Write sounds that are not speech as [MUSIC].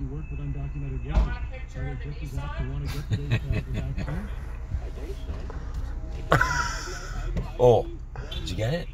you work with undocumented workers. Are want to get [LAUGHS] the. [LAUGHS] Oh, did you get it?